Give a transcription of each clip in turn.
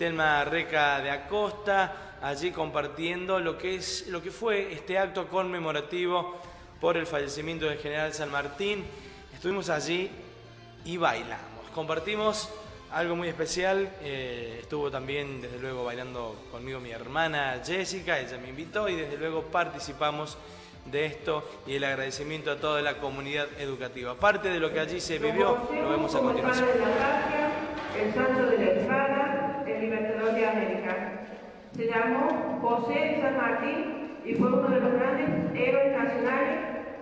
Telma Reca de Acosta, allí compartiendo lo que, es, lo que fue este acto conmemorativo por el fallecimiento del general San Martín. Estuvimos allí y bailamos. Compartimos algo muy especial. Eh, estuvo también, desde luego, bailando conmigo mi hermana Jessica. Ella me invitó y, desde luego, participamos de esto y el agradecimiento a toda la comunidad educativa. Parte de lo que allí se vivió lo vemos a continuación. Libertador de América. Se llamó José San Martín y fue uno de los grandes héroes nacionales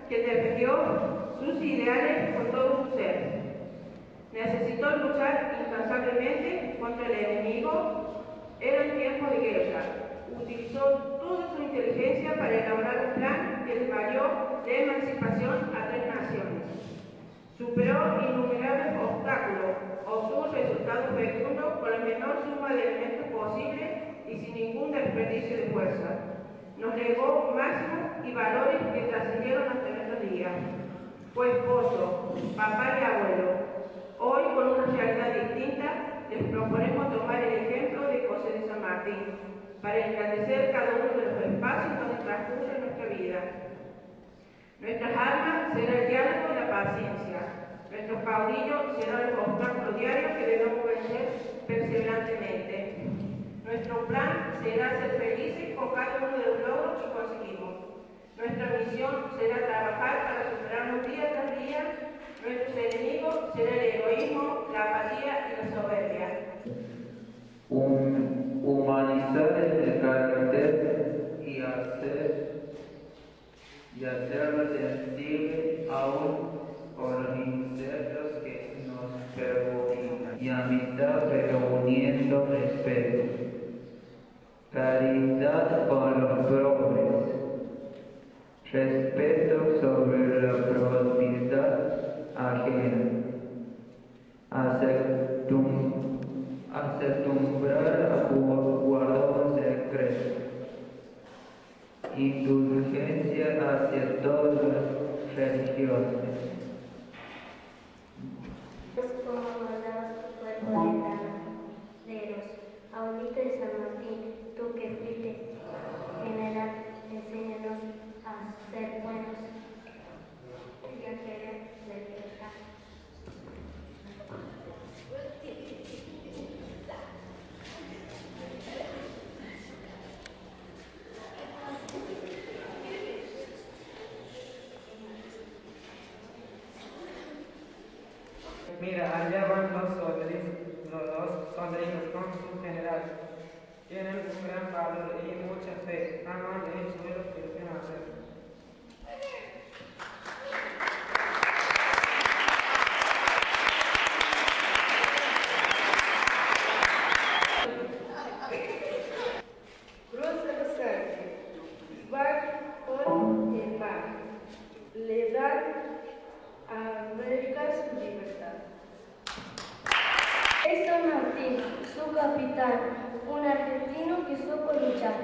que defendió sus ideales con todo su ser. Necesitó luchar incansablemente contra el enemigo. Era el tiempo de guerra. Utilizó toda su inteligencia para elaborar un plan que les valió de emancipación a tres naciones. Superó innumerables obstáculos, obtuvo resultados fecundos con la menor suma de elementos posible y sin ningún desperdicio de fuerza. Nos legó máximos y valores que trascendieron hasta nuestros días. Fue esposo, papá y abuelo. Hoy, con una realidad distinta, les proponemos tomar el ejemplo de José de San Martín para engrandecer cada uno de los espacios donde transcurre nuestra vida. Nuestras armas será el diálogo y la paciencia. Nuestros caudillos serán los obstáculos diarios que debemos vencer perseverantemente. Nuestro plan será ser felices con cada uno de los logros que conseguimos. Nuestra misión será trabajar para superarnos día tras día. Nuestros enemigos será el egoísmo, la apatía y la soberbia. humanizar el carácter y hacer y hacerlo sensible aún por los insectos que nos perjudican. Y amistad reuniendo respeto. Caridad con los pobres, respeto sobre la propiedad ajena, acostumbrar a guardar secretos, indulgencia hacia todas las religiones. Que fuiste general, enséñanos a ser buenos. Mira, allá van los le dan a América su libertad. Es San Martín, su capitán, un argentino que supo luchar.